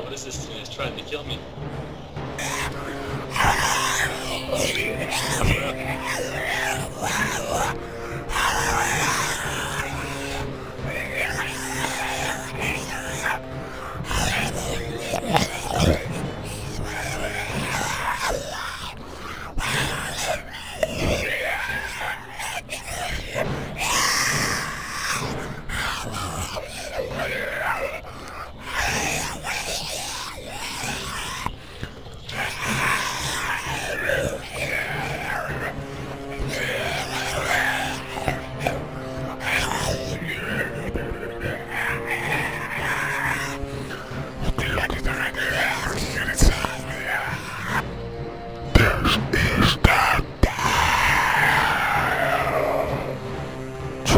out, but this is, is trying to kill me.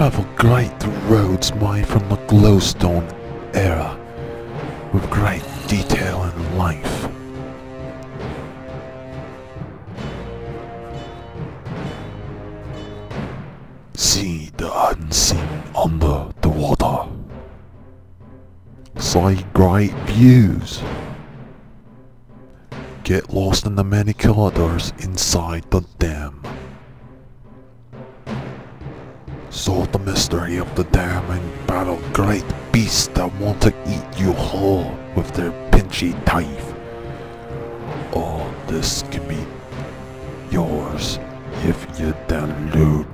Travel great roads made from the glowstone era, with great detail and life. See the unseen under the water. See great views. Get lost in the many corridors inside the dam. Solve the mystery of the dam and battle great beasts that want to eat you whole with their pinchy teeth. All this can be yours if you download.